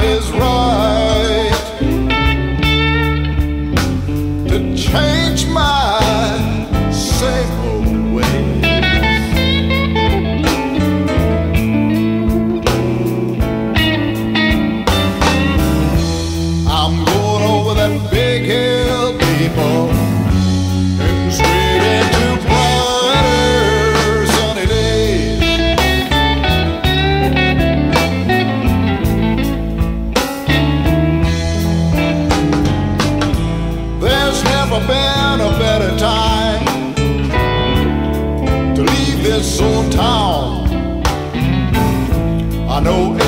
is wrong. know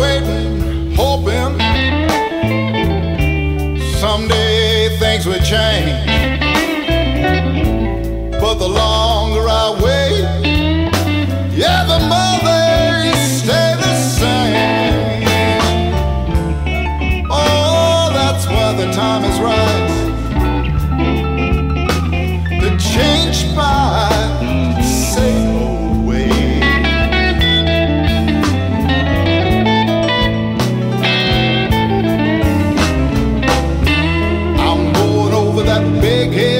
Waiting, hoping someday things will change. But the law big head.